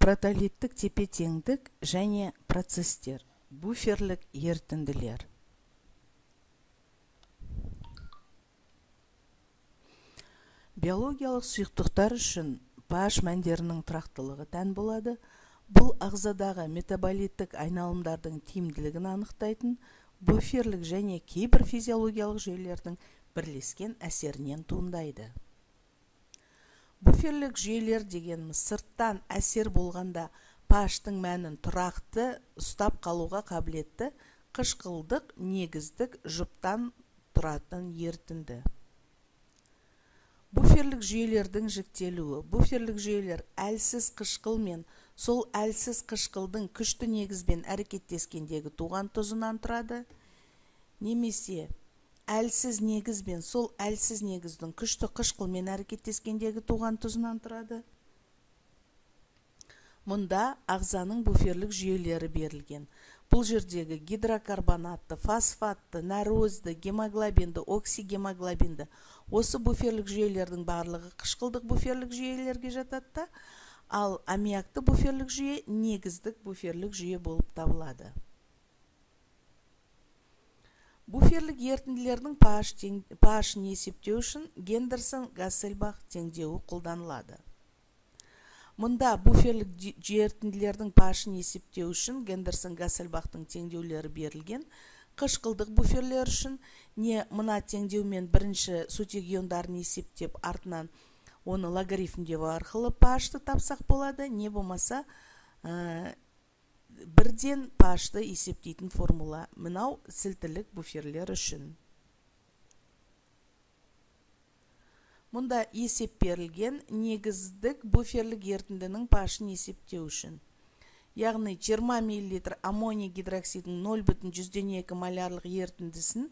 протолиттік тепе теңдік және процестер буферлік ерітінділер. Биологиялық сұйықтықтар үшін pH мәндерінің тұрақтылығы тән болады. Бұл ағзадағы метаболиттік айналымдардың тиімділігін анықтайтын буферлік және кейбір физиологиялық жүйелердің бірлескен әсерінен туындайды. Буферлік жүйелер дегеніміз сырттан әсер болғанда ph мәнін тұрақты ұстап қалуға қабілетті қышқылдық негіздік жұптан тұратын ерітінді. Буферлік жүйелердің жіктелуі. Буферлік жүйелер әлсіз қышқыл мен сол әлсіз қышқылдың күшті негізбен әрекеттескендегі туған тұзынан тұрады. Немесе әлсіз негізбен сол әлсіз негіздің күшті қышқылмен әрекеттескендегі туған тұзынан тұрады. Мұнда ағзаның буферлік жүйелері берілген. Бұл жердегі гидрокарбонатты фосфатты нәрозды гемоглобинді оксигемоглобинді осы буферлік жүйелердің барлығы қышқылдық буферлік жүйелерге жатады ал аммиакты буферлік жүйе негіздік буферлік жүйе болып табылады. Буферлік ерітінділердің ph-ын есептеу үшін гендерсон гассельбах теңдеуі қолданылады. Мұнда буферлік жертінділердің пашын есептеу үшін гендерсон гассельбахтың теңдеулері берілген. Қышқылдық буферлер үшін не мына теңдеумен бірінші сутек иондарын есептеп артынан оны логарифмдеу арқылы пашты тапсақ болады не болмаса ә, бірден пашты есептейтін формула. Мынау сілтілік буферлер үшін. Мұнда есеп берілген негіздік буферлік ерітіндінің пашын есептеу үшін. Яғни 20 мл аммоний гидроксидінің 0,2 малярлық ерітіндісін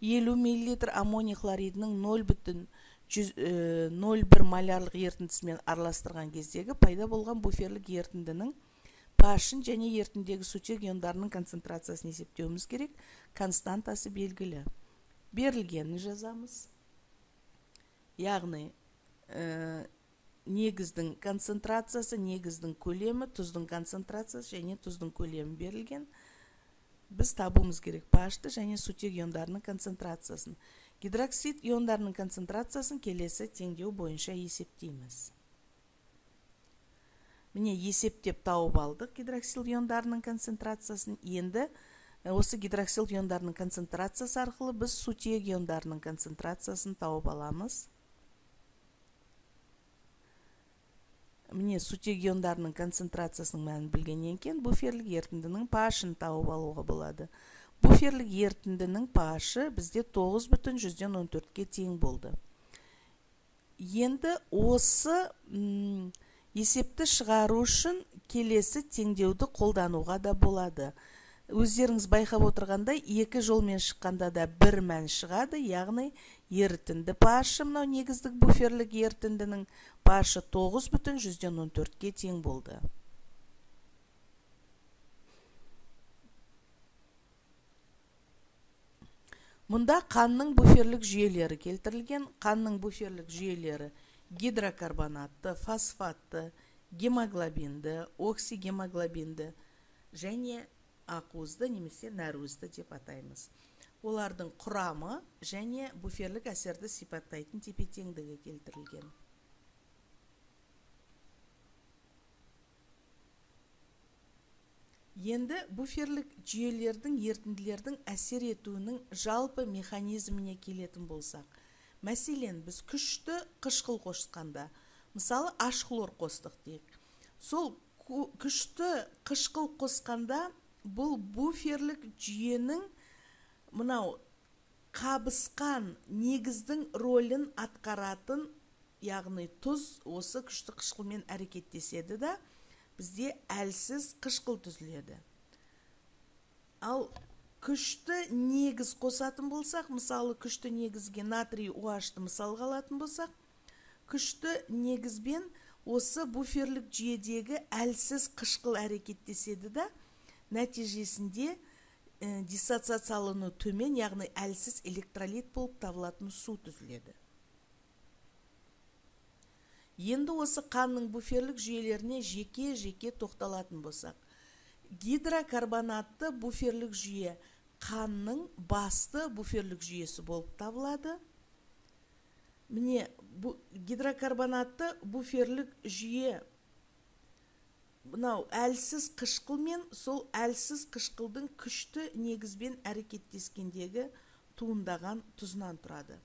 50 мл аммоний хлоридінің 0,01 малярлық ерітіндісімен араластырған кездегі пайда болған буферлік ерітіндінің пашын және ерітіндегі сутек иондарының концентрациясын есептеуіміз керек. Константасы белгілі. Берілгенін жазамыз. Яғни ә, негіздің концентрациясы негіздің көлемі тұздың концентрациясы және тұздың көлемі берілген. Біз табуымыз керек ph және сутек иондарының концентрациясын. Гидроксид иондарының концентрациясын келесі теңдеу бойынша есептейміз. Міне есептеп тауып алдық гидроксил иондарының концентрациясын. Енді осы гидроксил иондарының концентрациясы арқылы біз сутек иондарының концентрациясын тауып аламыз. Міне сутек иондарының концентрациясының мәнін білгеннен кейін буферлік ерітіндінің ph тауып алуға болады. Буферлік ерітіндінің ph бізде 9 бүтін жүзден 14-ке тең болды. Енді осы есепті шығару үшін келесі теңдеуді қолдануға да болады. Өздеріңіз байқап отырғандай екі жолмен шыққанда да бір мән шығады яғни ерітінді ph мынау негіздік буферлік ерітіндінің ph тоғыз бүтін жүзден он төртке тең болды. Мұнда қанның буферлік жүйелері келтірілген. Қанның буферлік жүйелері гидрокарбонатты фосфатты гемоглобинді оксигемоглобинді және ақуызды немесе нәруызды деп атаймыз. Олардың құрамы және буферлік әсерді сипаттайтын тепе теңдігі келтірілген. Енді буферлік жүйелердің ерітінділердің әсер етуінің жалпы механизміне келетін болсақ мәселен біз күшті қышқыл қосқанда мысалы аш хлор қостық дейік. Сол күшті қышқыл қосқанда бұл буферлік жүйенің мынау қабысқан негіздің рөлін атқаратын яғни тұз осы күшті қышқылмен әрекеттеседі да бізде әлсіз қышқыл түзіледі. Ал күшті негіз қосатын болсақ мысалы күшті негізге натрий OH-ты мысалға алатын болсақ күшті негізбен осы буферлік жүйедегі әлсіз қышқыл әрекеттеседі да нәтижесінде ә, диссоциациялану төмен яғни әлсіз электролит болып табылатын су түзіледі. Енді осы қанның буферлік жүйелеріне жеке жеке тоқталатын болсақ гидрокарбонатты буферлік жүйе қанның басты буферлік жүйесі болып табылады. Міне бұл гидрокарбонатты буферлік жүйе мынау әлсіз қышқыл мен сол әлсіз қышқылдың күшті негізбен әрекеттескендегі туындаған тұзынан тұрады.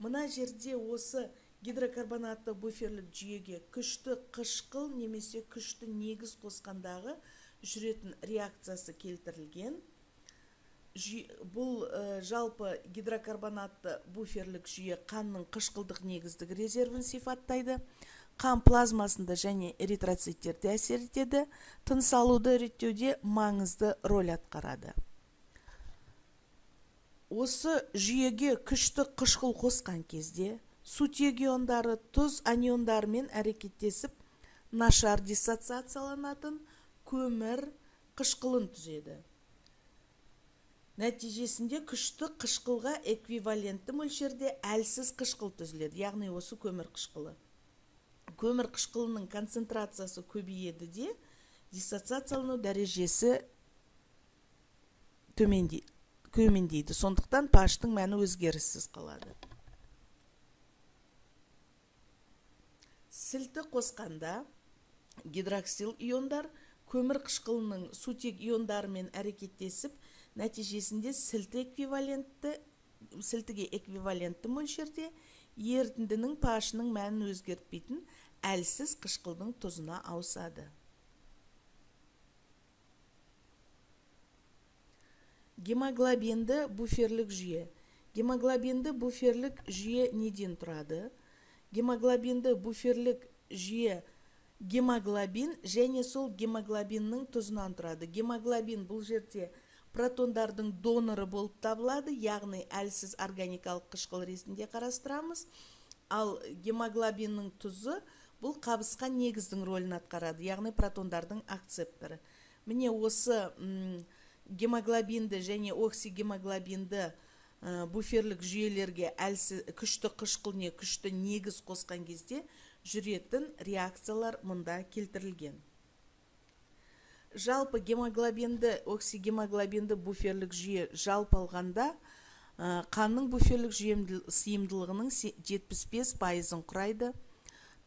Мына жерде осы гидрокарбонатты буферлік жүйеге күшті қышқыл немесе күшті негіз қосқандағы жүретін реакциясы келтірілген. Бұл жалпы гидрокарбонатты буферлік жүйе қанның қышқылдық негіздік резервін сипаттайды қан плазмасында және эритроциттерде әсер етеді тыныс алуды реттеуде маңызды роль атқарады. Осы жүйеге күшті қышқыл қосқан кезде сутек иондары тұз аниондарымен әрекеттесіп нашар диссоциацияланатын көмір қышқылын түзеді. Нәтижесінде күшті қышқылға эквивалентті мөлшерде әлсіз қышқыл түзіледі. Яғни осы көмір қышқылы. Көмір қышқылының концентрациясы көбейеді де диссоциациялану дәрежесі төмендейді. Сондықтан паштың мәні өзгеріссіз қалады. Сілті қосқанда гидроксил иондар көмір қышқылының сутек иондарымен әрекеттесіп нәтижесінде сілті эквивалентті сілтіге эквивалентті мөлшерде ерітіндінің пашының мәнін өзгертпейтін әлсіз қышқылдың тұзына ауысады. Гемоглобинді буферлік жүйе. Гемоглобинді буферлік жүйе неден тұрады? Гемоглобинді буферлік жүйе гемоглобин және сол гемоглобиннің тұзынан тұрады. Гемоглобин бұл жерде протондардың доноры болып табылады яғни әлсіз органикалық қышқыл ретінде қарастырамыз. Ал гемоглобиннің тұзы бұл қабысқан негіздің рөлін атқарады яғни протондардың акцепторы міне осы гемоглобинді және оксигемоглобинді буферлік жүйелерге әлсіз күшті қышқыл не күшті негіз қосқан кезде жүретін реакциялар мұнда келтірілген. Жалпы гемоглобинді оксигемоглобинді буферлік жүйе жалпы алғанда қанның буферлік сыйымдылығының 75 пайызын құрайды.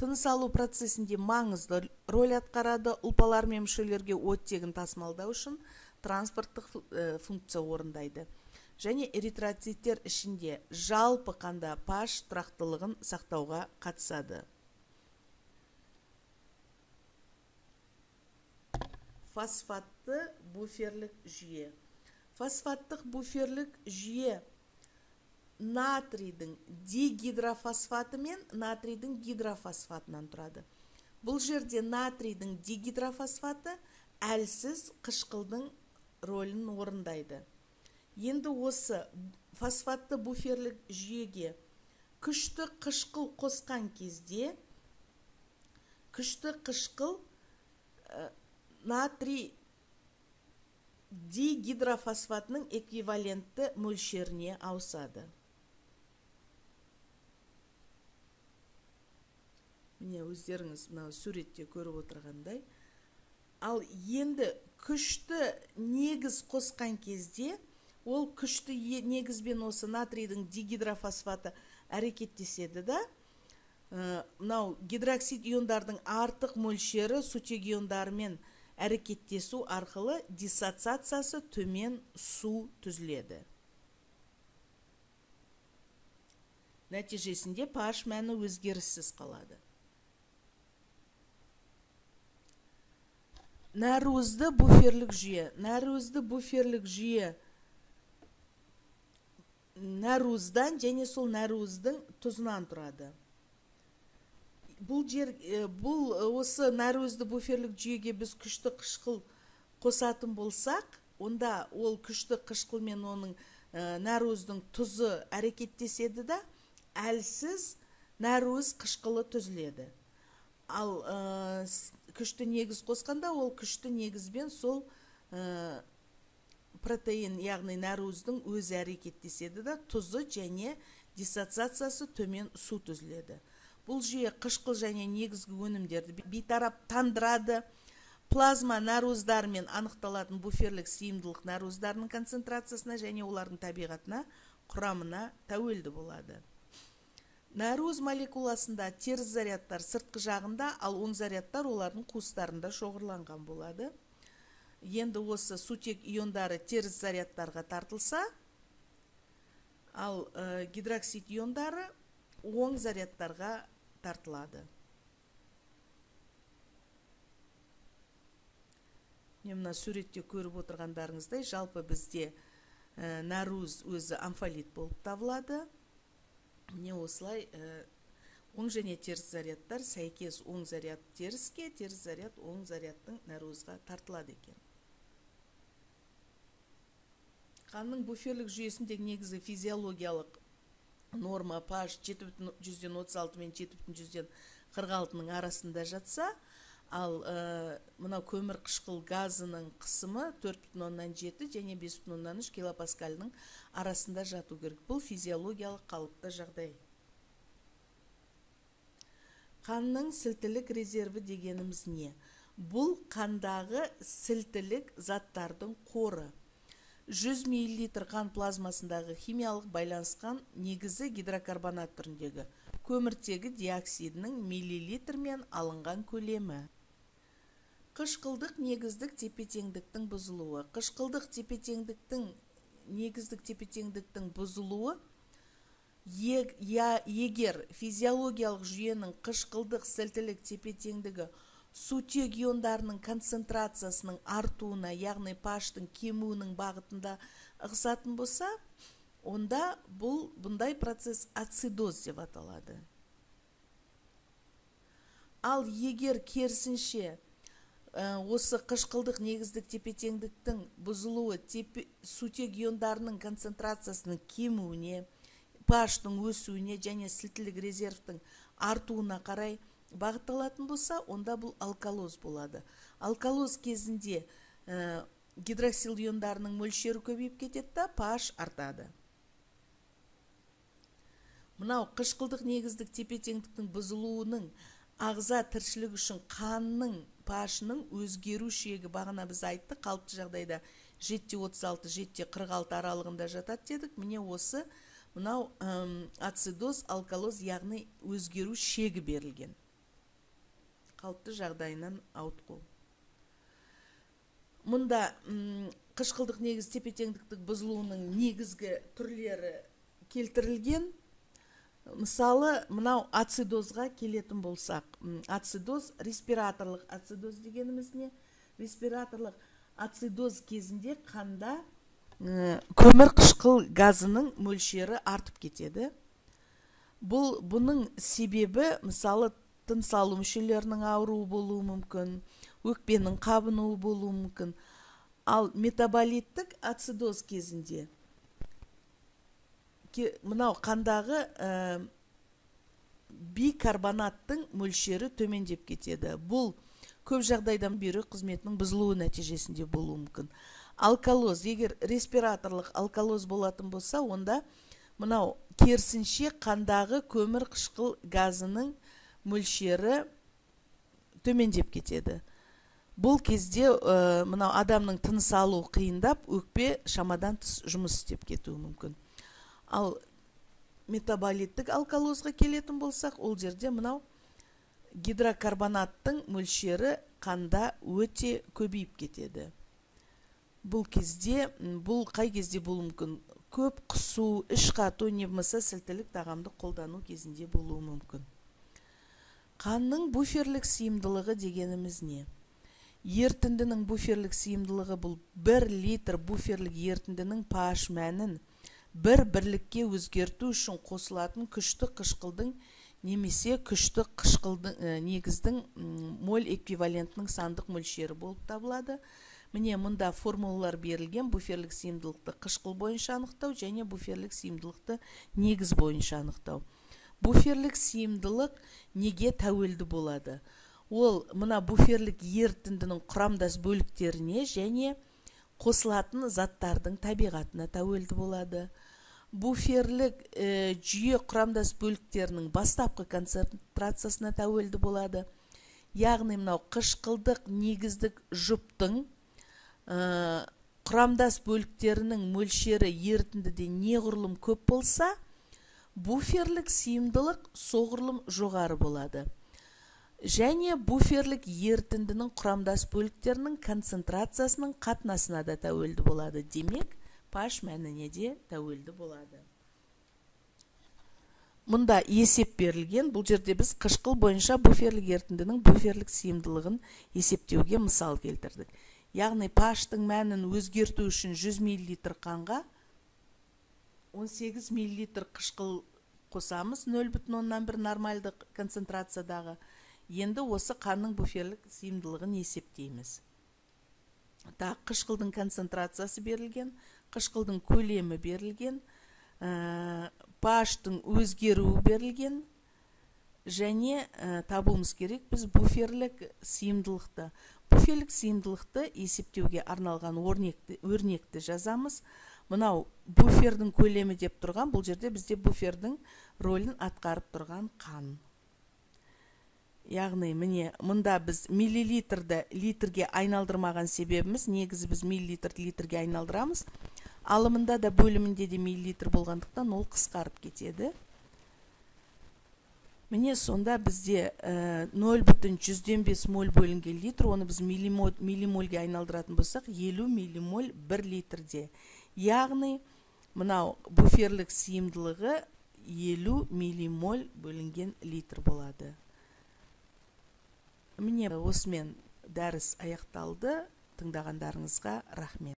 Тыныс алу процесінде маңызды роль атқарады ұлпалар мен мүшелерге оттегін тасымалдау үшін транспорттық функция орындайды. Және эритроциттер ішінде жалпы қанда паш тұрақтылығын сақтауға қатысады. Фосфатты буферлік жүйе. Фосфаттық буферлік жүйе натрийдің дигидрофосфаты мен натрийдің гидрофосфатынан тұрады. Бұл жерде натрийдің дигидрофосфаты әлсіз қышқылдың рөлін орындайды. Енді осы фосфатты буферлік жүйеге күшті қышқыл қосқан кезде күшті қышқыл натрий дигидрофосфатының эквивалентті мөлшеріне ауысады. Міне өздеріңіз мынау суретте көріп отырғандай. Ал енді күшті негіз қосқан кезде ол күшті негізбен осы натрийдің дигидрофосфаты әрекеттеседі да. Мынау гидроксид иондардың артық мөлшері сутек иондарымен әрекеттесу арқылы диссоциациясы төмен су түзіледі. Нәтижесінде pH мәні өзгеріссіз қалады. Нәруызды буферлік жүйе. Нәруызды буферлік жүйе нәруыздан және сол нәруыздың тұзынан тұрады. Бұл жер бұл осы нәруызды буферлік жүйеге біз күшті қышқыл қосатын болсақ онда ол күшті қышқыл мен оның нәруыздың тұзы әрекеттеседі да әлсіз нәруыз қышқылы түзіледі. Ал күшті негіз қосқанда ол күшті негізбен сол протеин яғни нәруыздың өзі әрекеттеседі да тұзы және диссоциациясы төмен су түзіледі. Бұл жүйе қышқыл және негізгі өнімдерді бейтараптандырады. Плазма нәруыздарымен анықталатын буферлік сыйымдылық нәруыздарының концентрациясына және олардың табиғатына құрамына тәуелді болады. Нәруыз молекуласында теріс зарядтар сыртқы жағында ал оң зарядтар олардың қуыстарында шоғырланған болады. Енді осы сутек иондары теріс зарядтарға тартылса ал ә, гидроксид иондары оң зарядтарға тартылады міне мына суретте көріп отырғандарыңыздай жалпы бізде ә, нәруыз өзі амфолит болып табылады. Міне осылай ә, оң және теріс зарядтар сәйкес оң заряд теріске теріс заряд оң зарядтың нәруызға тартылады екен. Қанның буферлік жүйесіндегі негізгі физиологиялық норма pH жеті бүтін жүзден отыз алты мен жеті бүтін жүзден қырық алтының арасында жатса ал ә, мынау көмір қышқыл газының қысымы төрт бүтін оннан жеті және бес бүтін оннан үш килопаскальның арасында жату керек. Бұл физиологиялық қалыпты жағдай. Қанның сілтілік резерві дегеніміз не? Бұл қандағы сілтілік заттардың қоры. 100 мл қан плазмасындағы химиялық байланысқан негізі гидрокарбонат түріндегі көміртегі диоксидінің миллилитрмен алынған көлемі. Қышқылдық негіздік тепе теңдіктің бұзылуы. Қышқылдық тепе теңдіктің негіздік тепе теңдіктің бұзылуы егер физиологиялық жүйенің қышқылдық сілтілік тепе теңдігі сутек иондарының концентрациясының артуына яғни паштың кемуінің бағытында ығысатын болса онда бұл бұндай процесс ацидоз деп аталады. Ал егер керісінше осы қышқылдық негіздік тепе теңдіктің бұзылуы тепе, сутек иондарының концентрациясының кемуіне паштың өсуіне және сілтілік резервтің артуына қарай бағытталатын болса онда бұл алкалоз болады. Алкалоз кезінде ә, гидроксил иондарының мөлшері көбейіп кетеді да pH артады. Мынау қышқылдық негіздік тепе теңдіктің бұзылуының ағза тіршілік үшін қанның pH-ның өзгеру шегі бағана біз айттық қалыпты жағдайда жетте отыз алты жетте қырық алты аралығында жатады дедік. Міне осы мынау ацидоз алкалоз яғни өзгеру шегі берілген. Қалыпты жағдайынан ауытқу мұнда қышқылдық негіз тепе теңдіктік бұзылуының негізгі түрлері келтірілген. Мысалы мынау ацидозға келетін болсақ ацидоз респираторлық ацидоз дегеніміз не? Респираторлық ацидоз кезінде қанда көмір қышқыл газының мөлшері артып кетеді. Бұл бұның себебі мысалы тыныс алу мүшелерінің ауруы болуы мүмкін өкпенің қабынуы болуы мүмкін. Ал метаболиттік ацидоз кезінде мынау қандағы ә, бикарбонаттың мөлшері төмендеп кетеді. Бұл көп жағдайдан бері қызметінің бұзылуы нәтижесінде болуы мүмкін. Алкалоз егер респираторлық алкалоз болатын болса онда мынау керісінше қандағы көмір қышқыл газының мөлшері төмендеп кетеді. Бұл кезде ә, мынау адамның тыныс алу қиындап өкпе шамадан тыс жұмыс істеп кетуі мүмкін. Ал метаболиттік алкалозға келетін болсақ ол жерде мынау гидрокарбонаттың мөлшері қанда өте көбейіп кетеді. Бұл кезде бұл қай кезде болуы мүмкін? Көп құсу іш қату не болмаса сілтілік тағамды қолдану кезінде болуы мүмкін. Қанның буферлік сыйымдылығы дегеніміз не? Ерітіндінің буферлік сыйымдылығы бұл 1 литр буферлік ерітіндінің pH мәнін бір бірлікке өзгерту үшін қосылатын күшті қышқылдың немесе күшті қышқылдың негіздің моль эквивалентінің сандық мөлшері болып табылады. Міне мұнда формулалар берілген. Буферлік сыйымдылықты қышқыл бойынша анықтау және буферлік сыйымдылықты негіз бойынша анықтау. Буферлік сыйымдылық неге тәуелді болады? Ол мына буферлік ерітіндінің құрамдас бөліктеріне және қосылатын заттардың табиғатына тәуелді болады. Буферлік ә, жүйе құрамдас бөліктерінің бастапқы концентрациясына тәуелді болады. Яғни мынау қышқылдық негіздік жұптың ә, құрамдас бөліктерінің мөлшері ерітіндіде неғұрлым көп болса буферлік сыйымдылық соғұрлым жоғары болады. Және буферлік ерітіндінің құрамдас бөліктерінің концентрациясының қатынасына да тәуелді болады. Демек паш мәніне де тәуелді болады. Мұнда есеп берілген. Бұл жерде біз қышқыл бойынша буферлік ерітіндінің буферлік сыйымдылығын есептеуге мысал келтірдік. Яғни паштың мәнін өзгерту үшін 100 мл қанға 18 мл қышқыл қосамыз 0,1 нормальды концентрациядағы. Енді осы қанның буферлік сыйымдылығын есептейміз. Та қышқылдың концентрациясы берілген қышқылдың көлемі берілген ә, паштың өзгеруі берілген және ә, табуымыз керек біз буферлік сыйымдылықты буферлік сыйымдылықты есептеуге арналған өрнекті, өрнекті жазамыз. Мынау буфердің көлемі деп тұрған бұл жерде бізде буфердің рөлін атқарып тұрған қан. Яғни міне мұнда біз миллилитрді литрге айналдырмаған себебіміз негізі біз миллилитрді литрге айналдырамыз. Алымында да бөлімінде де миллилитр болғандықтан ол қысқарып кетеді. Міне сонда бізде ә, 0 бүтін жүзден бес моль бөлінген литр. Оны біз миллимольге айналдыратын болсақ 50 миллимоль бір литрде. Яғни мынау буферлік сыйымдылығы 50 миллимоль бөлінген литр болады. Міне осымен дәріс аяқталды. Тыңдағандарыңызға рахмет.